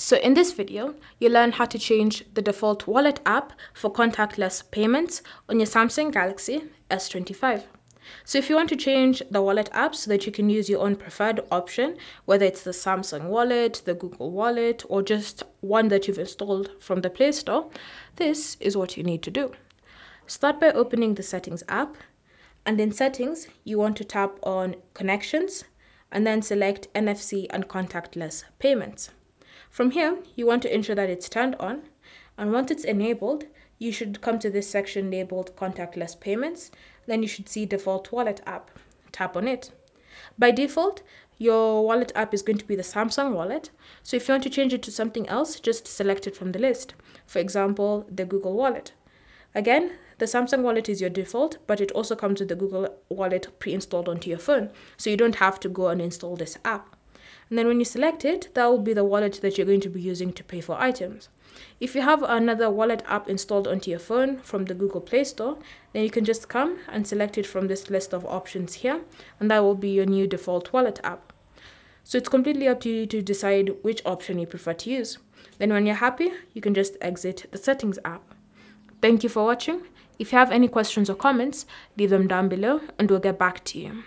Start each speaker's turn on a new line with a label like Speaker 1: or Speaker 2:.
Speaker 1: So in this video, you'll learn how to change the default wallet app for contactless payments on your Samsung Galaxy S25. So if you want to change the wallet app so that you can use your own preferred option, whether it's the Samsung wallet, the Google wallet, or just one that you've installed from the Play Store, this is what you need to do. Start by opening the settings app and in settings, you want to tap on connections and then select NFC and contactless payments. From here, you want to ensure that it's turned on and once it's enabled, you should come to this section labeled contactless payments. Then you should see default wallet app. Tap on it. By default, your wallet app is going to be the Samsung wallet. So if you want to change it to something else, just select it from the list. For example, the Google wallet. Again, the Samsung wallet is your default, but it also comes with the Google wallet pre-installed onto your phone. So you don't have to go and install this app. And then when you select it, that will be the wallet that you're going to be using to pay for items. If you have another wallet app installed onto your phone from the Google Play Store, then you can just come and select it from this list of options here, and that will be your new default wallet app. So it's completely up to you to decide which option you prefer to use. Then when you're happy, you can just exit the settings app. Thank you for watching. If you have any questions or comments, leave them down below and we'll get back to you.